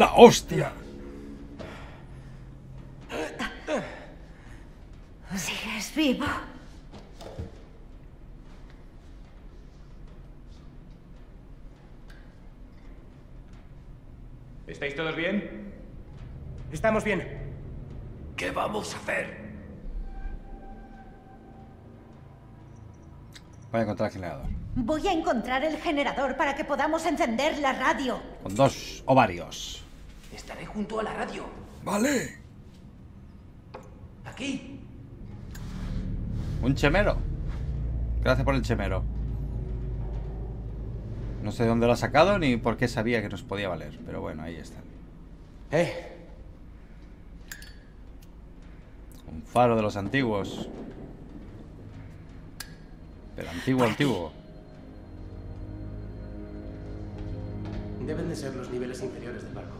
¡La hostia! ¿Sigues vivo? ¿Estáis todos bien? Estamos bien. ¿Qué vamos a hacer? Voy a encontrar el generador. Voy a encontrar el generador para que podamos encender la radio. Con dos ovarios. Estaré junto a la radio. Vale. Aquí. Un chemero. Gracias por el chemero. No sé de dónde lo ha sacado ni por qué sabía que nos podía valer. Pero bueno, ahí están. Eh, Un faro de los antiguos. Pero antiguo, antiguo. deben de ser los niveles inferiores del barco.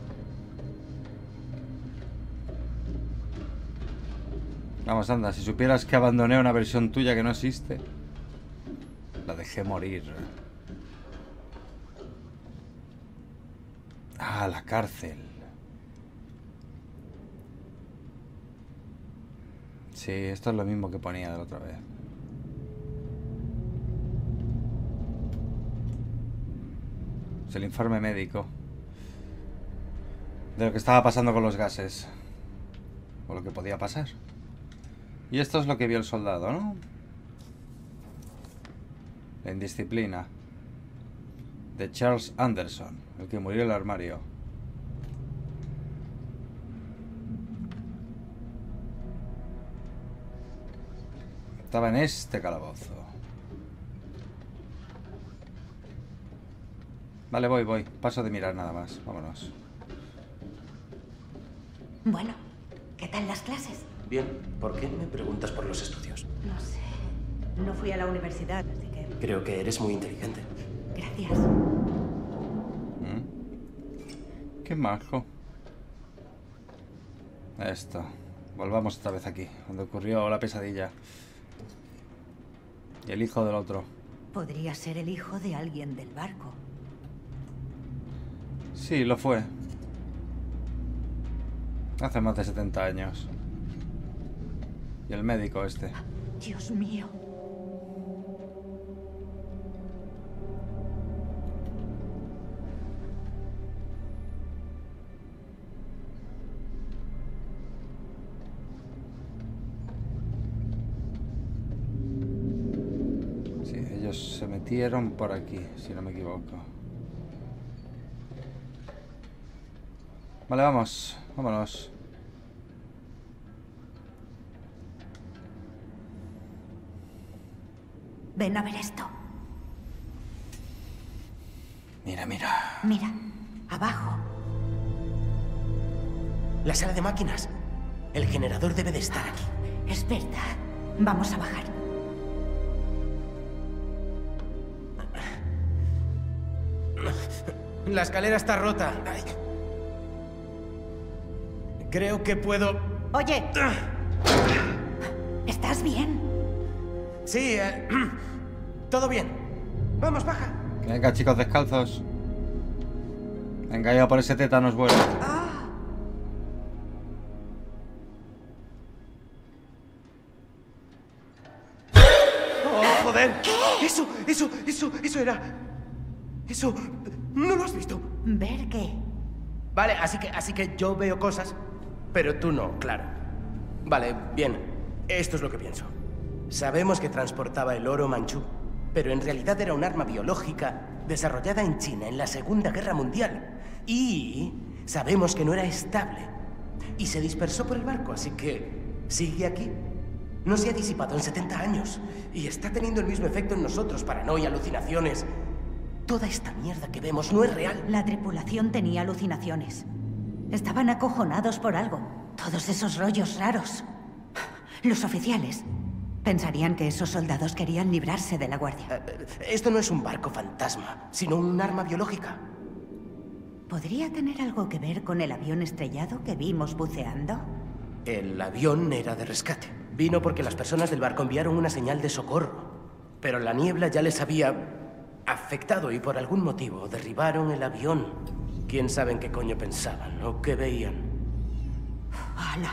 Vamos, anda, si supieras que abandoné una versión tuya que no existe. La dejé morir. Ah, la cárcel. Sí, esto es lo mismo que ponía de la otra vez. Es el informe médico. De lo que estaba pasando con los gases. O lo que podía pasar. Y esto es lo que vio el soldado, ¿no? La indisciplina. De Charles Anderson, el que murió en el armario. Estaba en este calabozo. Vale, voy, voy. Paso de mirar nada más. Vámonos. Bueno, ¿qué tal las clases? Bien, ¿por qué me preguntas por los estudios? No sé. No fui a la universidad, así que... Creo que eres muy inteligente. Gracias. ¿Mm? Qué majo. Esto. Volvamos otra vez aquí, donde ocurrió la pesadilla. Y el hijo del otro. Podría ser el hijo de alguien del barco. Sí, lo fue. Hace más de 70 años. Y el médico este. Dios mío. Sí, ellos se metieron por aquí, si no me equivoco. Vale, vamos. Vámonos. Ven a ver esto. Mira, mira. Mira, abajo. La sala de máquinas. El generador debe de estar aquí. Es verdad. Vamos a bajar. La escalera está rota. Creo que puedo... Oye. ¿Estás bien? Sí, eh, todo bien. Vamos, baja. Venga, chicos descalzos. Venga, ya por ese tétanos bueno. ¡Oh, joder! Eso, eso, eso, eso era... Eso... ¿No lo has visto? ¿Ver qué? Vale, así que, así que yo veo cosas, pero tú no, claro. Vale, bien. Esto es lo que pienso. Sabemos que transportaba el oro manchú, pero en realidad era un arma biológica desarrollada en China en la Segunda Guerra Mundial. Y sabemos que no era estable. Y se dispersó por el barco, así que sigue aquí. No se ha disipado en 70 años. Y está teniendo el mismo efecto en nosotros, paranoia, alucinaciones. Toda esta mierda que vemos no es real. La tripulación tenía alucinaciones. Estaban acojonados por algo. Todos esos rollos raros. Los oficiales pensarían que esos soldados querían librarse de la guardia. Eh, Esto no es un barco fantasma, sino un arma biológica. ¿Podría tener algo que ver con el avión estrellado que vimos buceando? El avión era de rescate. Vino porque las personas del barco enviaron una señal de socorro. Pero la niebla ya les había afectado y por algún motivo derribaron el avión. quién sabe en qué coño pensaban o qué veían. ¡Hala!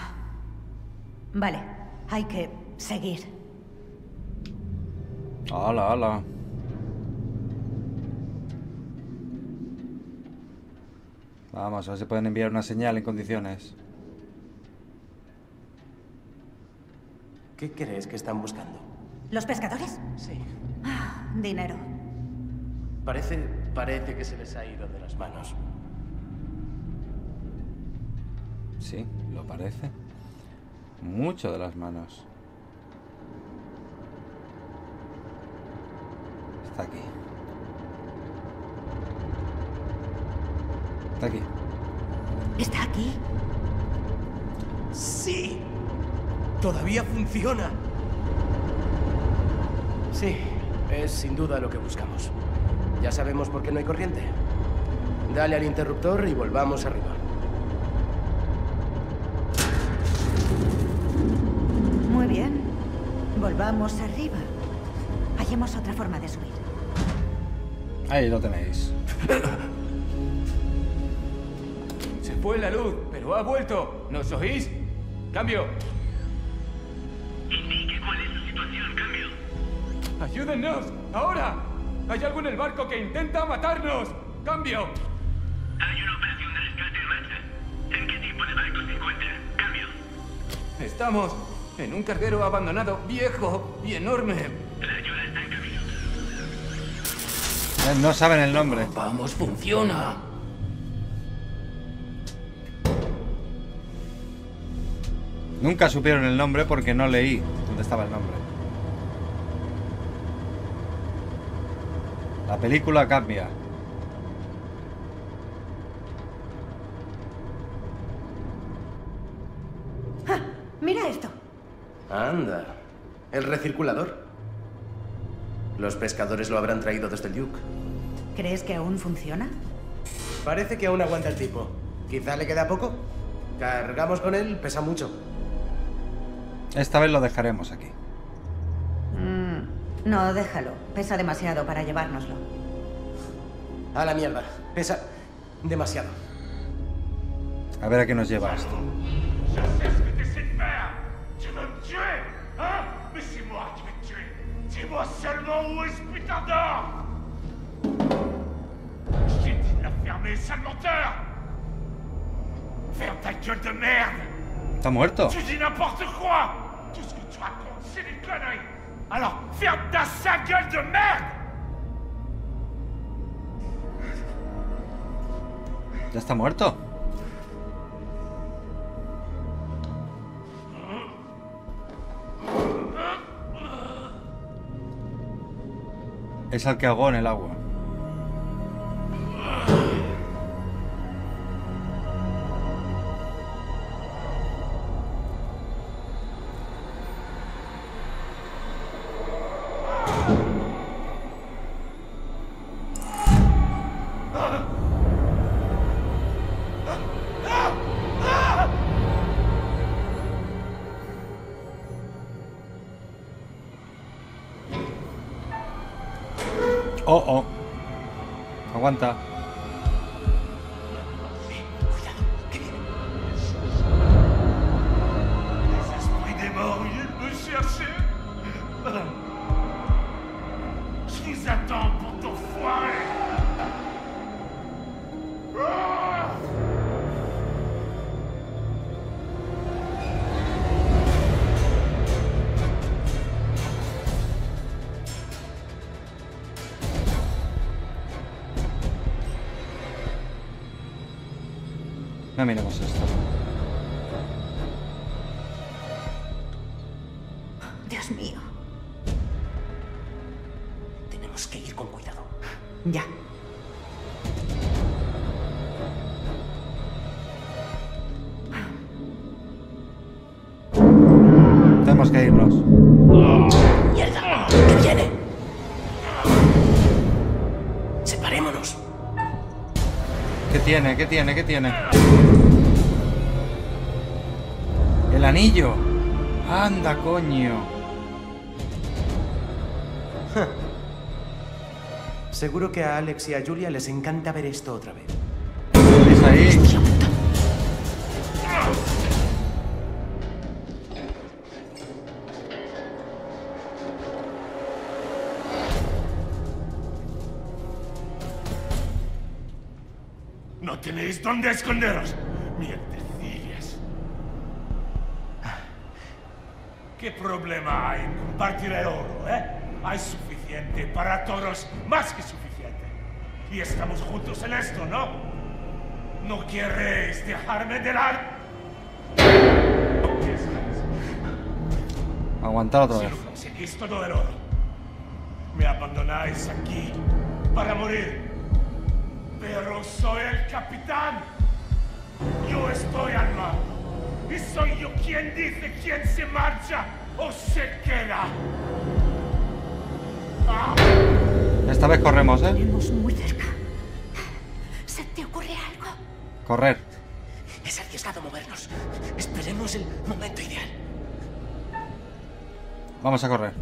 Vale, hay que seguir. Hala, hala. Vamos, a ver si pueden enviar una señal en condiciones. ¿Qué crees que están buscando? ¿Los pescadores? Sí. Ah, dinero. Parece, parece que se les ha ido de las manos. Sí, lo parece. Mucho de las manos. Está aquí. Está aquí. ¿Está aquí? ¡Sí! ¡Todavía funciona! Sí, es sin duda lo que buscamos. Ya sabemos por qué no hay corriente. Dale al interruptor y volvamos arriba. Muy bien. Volvamos arriba. Hallemos otra forma de subir. Ahí lo tenéis. Se fue la luz, pero ha vuelto. ¿Nos oís? Cambio. Indique cuál es su situación, cambio. ¡Ayúdennos! ¡Ahora! ¡Hay algo en el barco que intenta matarnos! ¡Cambio! Hay una operación de rescate en marcha. ¿En qué tipo de barco se encuentra? Cambio. Estamos en un carguero abandonado, viejo y enorme. La No saben el nombre. Vamos, funciona. Nunca supieron el nombre porque no leí dónde estaba el nombre. La película cambia. Mira esto. Anda. El recirculador. Los pescadores lo habrán traído desde el Yuk. ¿Crees que aún funciona? Parece que aún aguanta el tipo. Quizá le queda poco. Cargamos con él, pesa mucho. Esta vez lo dejaremos aquí. Mm, no, déjalo. Pesa demasiado para llevárnoslo. A la mierda. Pesa demasiado. A ver a qué nos lleva esto. ¿Está muerto? Tu dis n'importe quoi Tout ce que tu racontes, c'est des conneries Alors, ferme ta sale gueule de merde ¿Ya está muerto? Es al que ahogó en el agua. Oh, oh. Aguanta. Tenemos que irnos. ¡Mierda! ¡Que viene! Separémonos. ¿Qué tiene? ¿Qué tiene? ¿Qué tiene? El anillo. Anda, coño. Seguro que a Alex y a Julia les encanta ver esto otra vez. Tenéis dónde esconderos. Mientecillas. ¿Qué problema hay en compartir el oro, eh? Hay suficiente para todos, más que suficiente. Y estamos juntos en esto, ¿no? ¿No queréis dejarme de lado? Aguantar otra Si vez. lo conseguís todo el oro, me abandonáis aquí para morir. Pero soy el capitán. Yo estoy al mando. Y soy yo quien dice quién se marcha o se queda. Ah, Esta vez corremos, ¿eh? Tenemos muy cerca. ¿Se te ocurre algo? Correr. Es arriesgado movernos. Esperemos el momento ideal. Vamos a correr.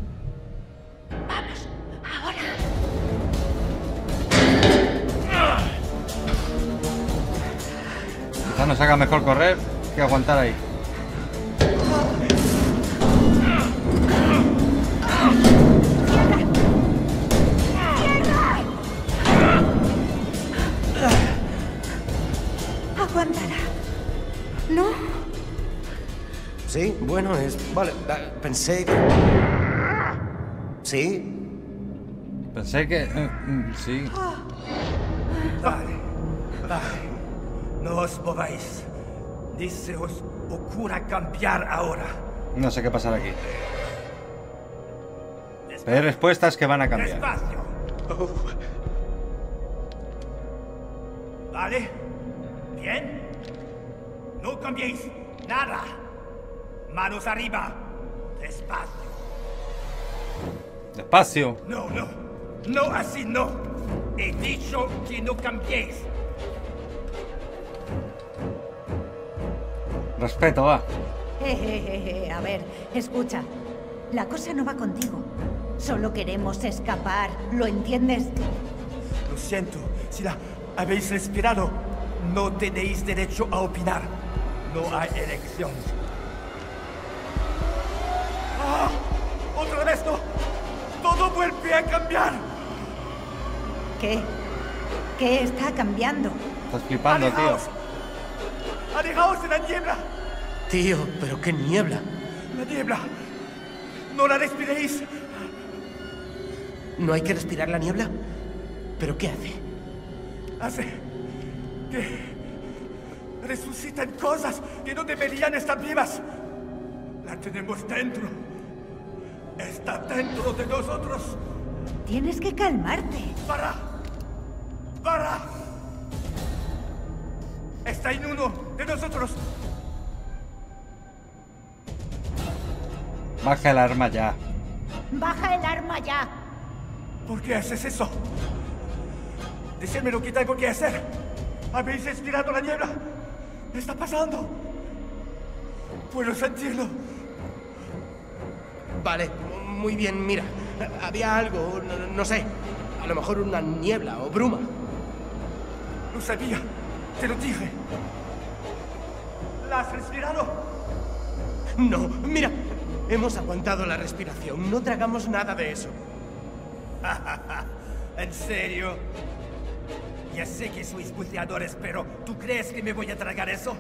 Quizá nos haga mejor correr que aguantar ahí. Aguantará. ¿No? Sí, bueno, es. Vale, ah, pensé que. Sí, Pensé que... eh, mm, sí. Vale, vale. No os mováis. Ni se os ocurra cambiar ahora. No sé qué pasará aquí. Hay respuestas que van a cambiar. Despacio. ¿Vale? ¿Bien? No cambiéis nada. Manos arriba. Despacio. Despacio. No, no. No así no. He dicho que no cambiéis. Respeto, va. Jejeje, a ver, escucha. La cosa no va contigo. Solo queremos escapar, ¿lo entiendes? Lo siento. Si la habéis respirado, no tenéis derecho a opinar. No hay elección. ¡Ah! ¡Otra vez no! ¡Todo vuelve a cambiar! ¿Qué? ¿Qué está cambiando? Estás flipando, tío. ¡Alejaos de la niebla! Tío, pero qué niebla. ¡La niebla! ¡No la respiréis! ¿No hay que respirar la niebla? ¿Pero qué hace? Hace que resucitan cosas que no deberían estar vivas. La tenemos dentro. Está dentro de nosotros. Tienes que calmarte. ¡Para! ¡Para! Está en uno de nosotros. Baja el arma ya. Baja el arma ya. ¿Por qué haces eso? Decidme lo que tengo que hacer. ¿Habéis respirado la niebla? ¿Qué está pasando? Puedo sentirlo. Vale, muy bien, mira. Había algo, no, no sé. A lo mejor una niebla o bruma. Lo sabía. Te lo dije. ¿La has respirado? No, mira. Hemos aguantado la respiración. No tragamos nada de eso. ¿En serio? Ya sé que sois buceadores, pero ¿tú crees que me voy a tragar eso?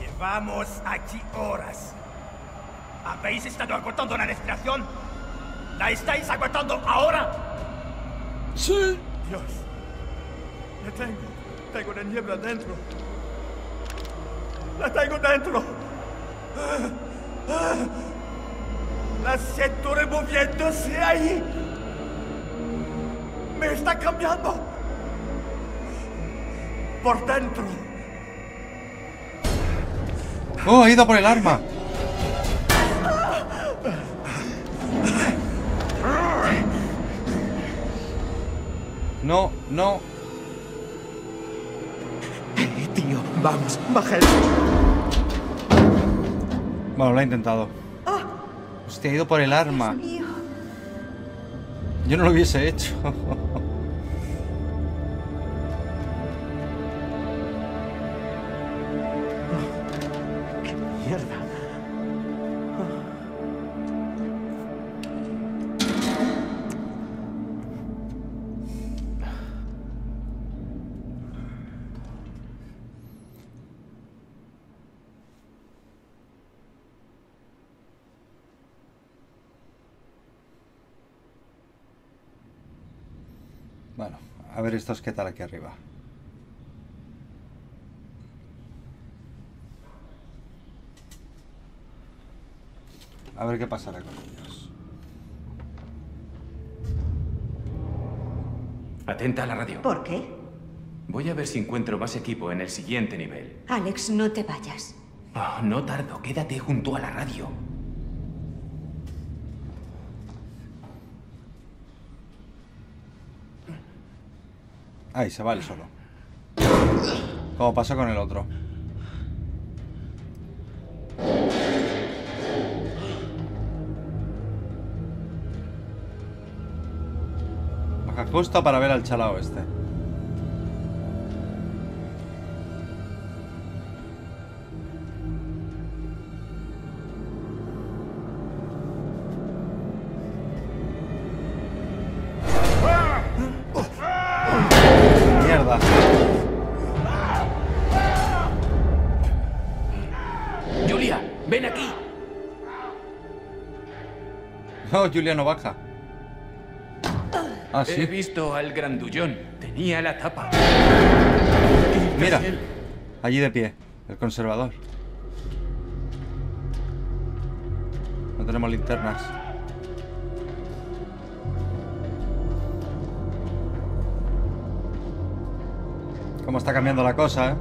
Llevamos aquí horas. ¿Habéis estado aguantando la respiración? ¿La estáis aguantando ahora? Sí. Dios. La tengo. Tengo la niebla dentro. La tengo dentro. Ah. La siento removiéndose ahí. Me está cambiando. Por dentro. Oh, he ido por el arma. No, no. Eh, tío, vamos, baja el... Bueno, lo he intentado. Hostia, he ido por el arma. Dios mío. Yo no lo hubiese hecho. Bueno, a ver estos qué tal aquí arriba. A ver qué pasará con ellos. Atenta a la radio. ¿Por qué? Voy a ver si encuentro más equipo en el siguiente nivel. Alex, no te vayas. Ah, no tardo, quédate junto a la radio. Ahí se va el solo. Como pasó con el otro. Baja justo para ver al chalao este. Julia no baja. Ah, He sí. visto al grandullón. Tenía la tapa. Mira. Allí de pie. El conservador. No tenemos linternas. Cómo está cambiando la cosa, ¿eh?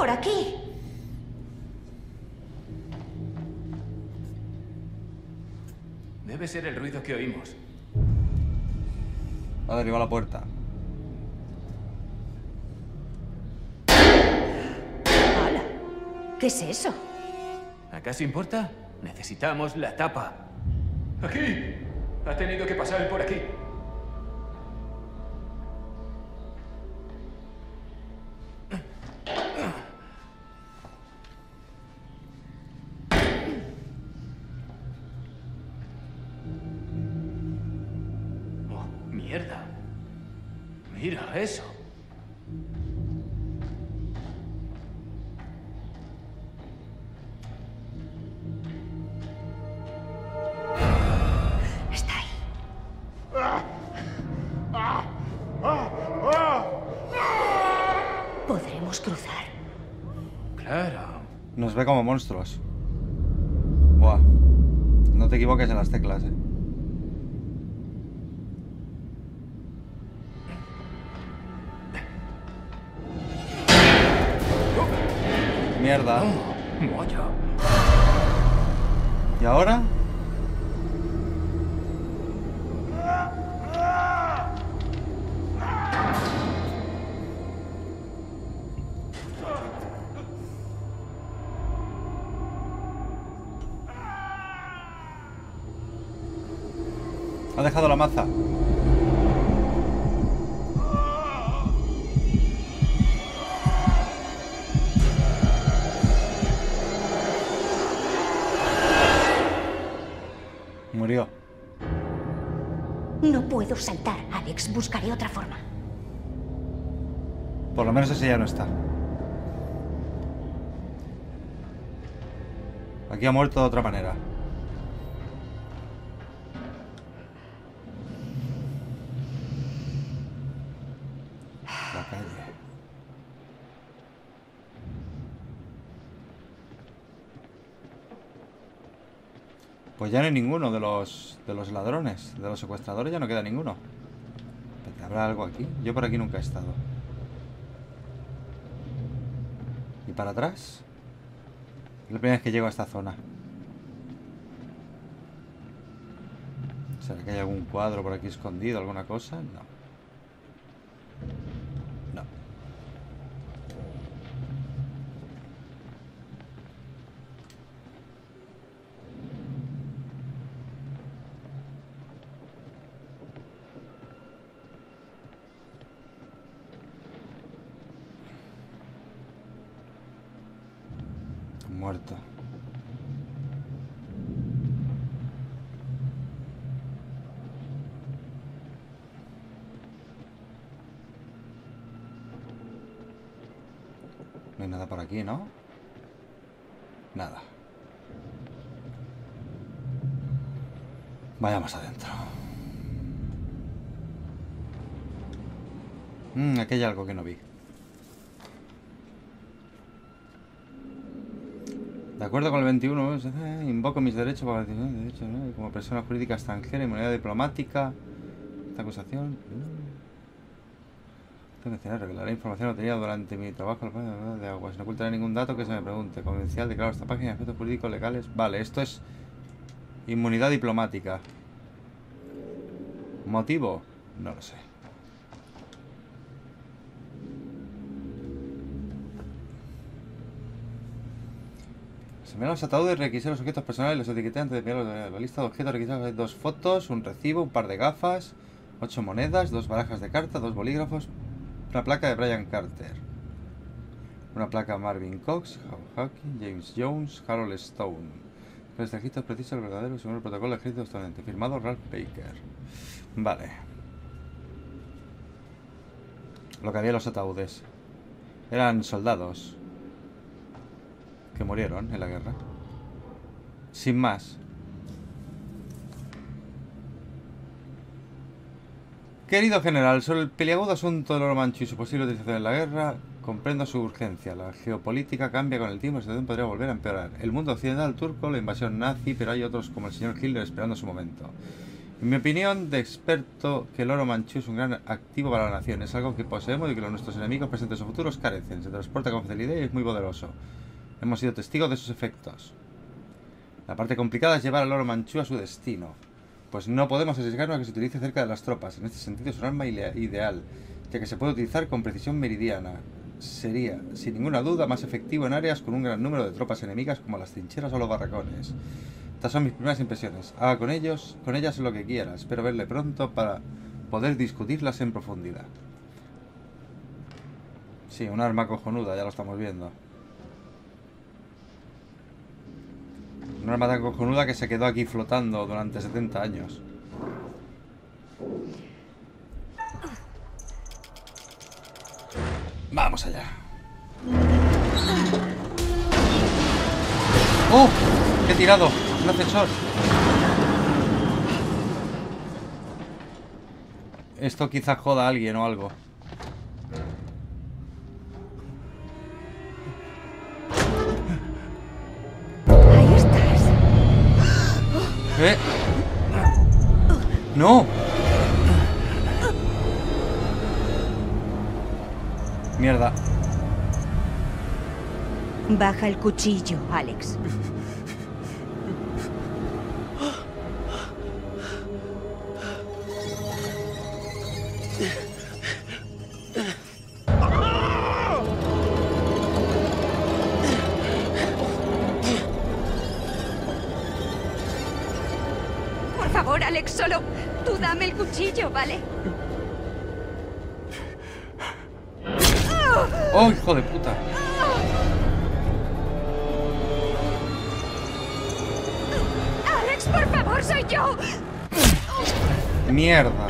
Por aquí. Debe ser el ruido que oímos. Va a derribar la puerta. Hola. ¿Qué es eso? ¿Acaso importa? Necesitamos la tapa. ¡Aquí! Ha tenido que pasar por aquí. Nos ve como monstruos. Buah. No te equivoques en las teclas, eh. Murió. No puedo saltar, Alex. Buscaré otra forma. Por lo menos ese ya no está. Aquí ha muerto de otra manera. Ya no hay ninguno de los de los ladrones, de los secuestradores ya no queda ninguno. ¿Habrá algo aquí? Yo por aquí nunca he estado. ¿Y para atrás? Es la primera vez que llego a esta zona. ¿Será que hay algún cuadro por aquí escondido, alguna cosa? No. muerto. No hay nada por aquí, ¿no? Nada. Vayamos adentro. Mm, aquí hay algo que no vi. Acuerdo con el 21, eh, invoco mis derechos ¿no? como persona jurídica extranjera, inmunidad diplomática. Esta acusación. mm. Tengo que mencionar, revelaré información obtenida durante mi trabajo la de aguas. No ocultaré ningún dato que se me pregunte. Convencial, declaro esta página aspectos jurídicos legales. Vale, esto es inmunidad diplomática. ¿Motivo? No lo sé. Me los ataúdes, requisé los objetos personales, los etiqueté antes de a la lista de objetos. Hay dos fotos, un recibo, un par de gafas, ocho monedas, dos barajas de cartas, dos bolígrafos, una placa de Brian Carter, una placa Marvin Cox, Hawking, James Jones, Harold Stone. Los registros precisos del verdadero según el protocolo de ejército estadounidense. Firmado Ralph Baker. Vale. Lo que había en los ataúdes. Eran soldados que murieron en la guerra. Sin más. Querido general, sobre el peliagudo asunto del oro mancho y su posible utilización en la guerra, comprendo su urgencia. La geopolítica cambia con el tiempo y la situación podría volver a empeorar. El mundo occidental turco, la invasión nazi, pero hay otros como el señor Hitler esperando su momento. En mi opinión de experto, que el oro manchú es un gran activo para la nación. Es algo que poseemos y que los nuestros enemigos presentes o futuros carecen. Se transporta con facilidad y es muy poderoso. Hemos sido testigos de sus efectos. La parte complicada es llevar al oro manchú a su destino. Pues no podemos arriesgarnos a que se utilice cerca de las tropas. En este sentido es un arma ideal, ya que se puede utilizar con precisión meridiana. Sería, sin ninguna duda, más efectivo en áreas con un gran número de tropas enemigas como las trincheras o los barracones. Estas son mis primeras impresiones. Haga con ellos, con ellas lo que quiera. Espero verle pronto para poder discutirlas en profundidad. Sí, un arma cojonuda, ya lo estamos viendo. Un arma tan cojonuda que se quedó aquí flotando durante 70 años. Vamos allá. ¡Oh! ¡Qué tirado! ¡Un ascensor! Esto quizá joda a alguien o algo. ¿Eh? ¡No! Mierda. Baja el cuchillo, Alex. Alex, solo tú dame el cuchillo, ¿vale? ¡Oh, hijo de puta! Alex, por favor, soy yo. ¡Mierda!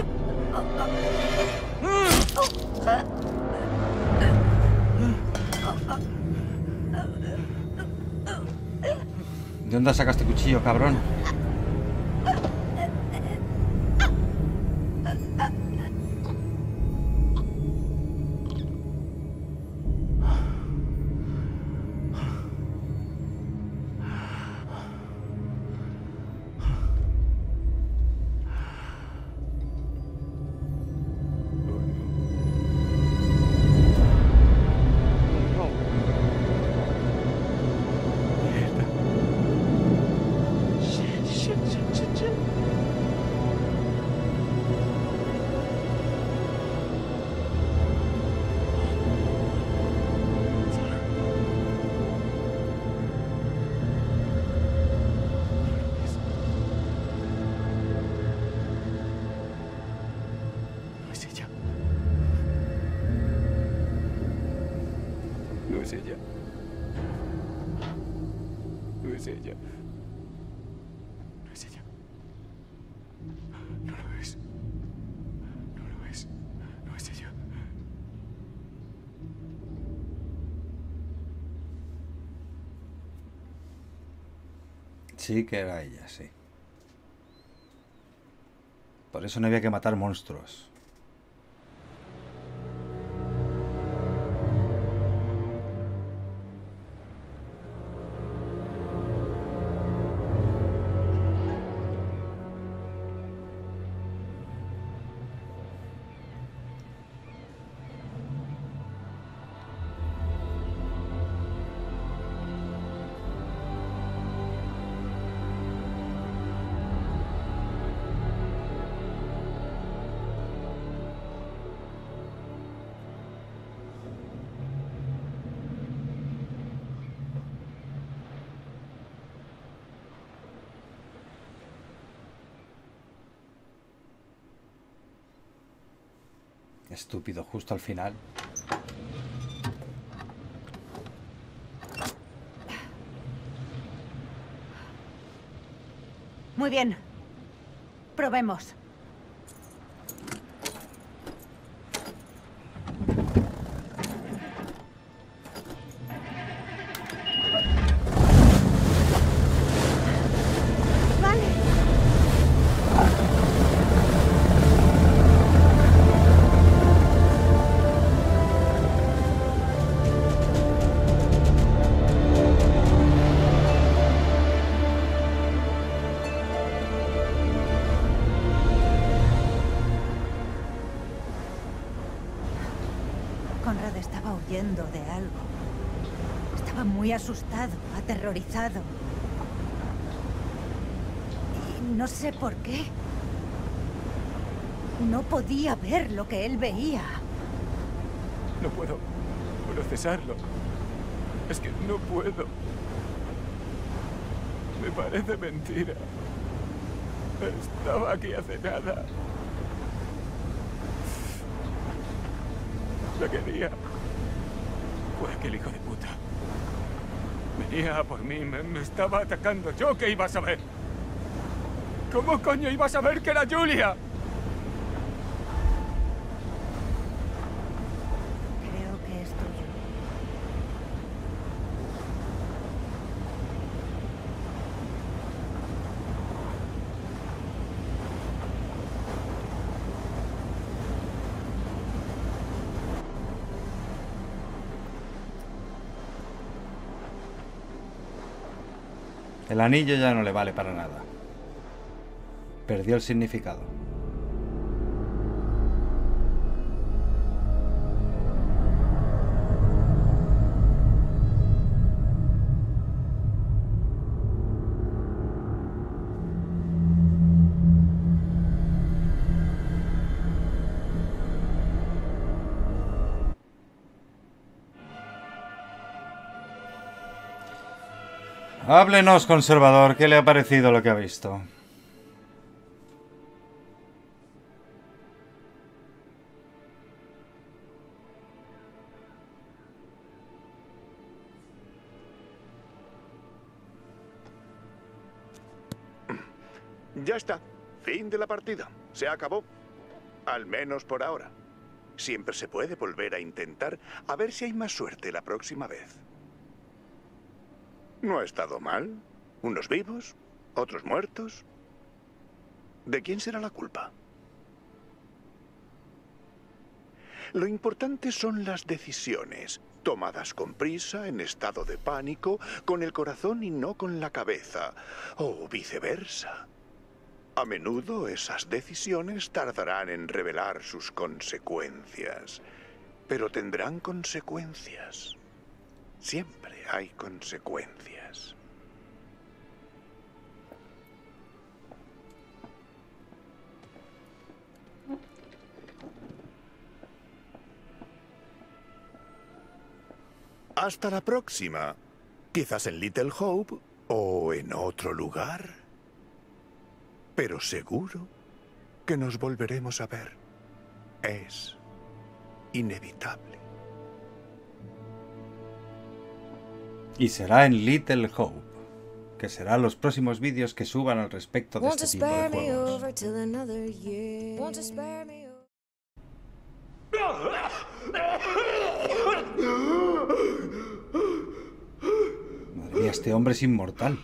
¿De dónde sacaste cuchillo, cabrón? Sí que era ella, sí. Por eso no había que matar monstruos. Estúpido, justo al final. Muy bien. Probemos. Muy asustado, aterrorizado. Y no sé por qué. No podía ver lo que él veía. No puedo procesarlo. Es que no puedo. Me parece mentira. Estaba aquí hace nada. La quería. Fue aquel hijo de puta. Venía por mí, me, me estaba atacando. ¿Yo qué iba a saber? ¿Cómo coño iba a saber que era Julia? Creo que es tuyo. El anillo ya no le vale para nada. Perdió el significado. Háblenos, conservador, ¿qué le ha parecido lo que ha visto? Ya está. Fin de la partida. Se acabó. Al menos por ahora. Siempre se puede volver a intentar a ver si hay más suerte la próxima vez. No ha estado mal. Unos vivos, otros muertos. ¿De quién será la culpa? Lo importante son las decisiones, tomadas con prisa, en estado de pánico, con el corazón y no con la cabeza, o viceversa. A menudo esas decisiones tardarán en revelar sus consecuencias, pero tendrán consecuencias. Siempre hay consecuencias. Hasta la próxima. Quizás en Little Hope o en otro lugar. Pero seguro que nos volveremos a ver. Es inevitable. Y será en Little Hope, que serán los próximos vídeos que suban al respecto de este tipo de juegos. Madre mía, este hombre es inmortal.